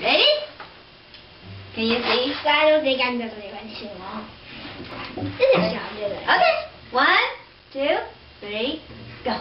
Ready? Can you see? I don't think I'm gonna live too long. This is not good. Okay. One, two, three, go.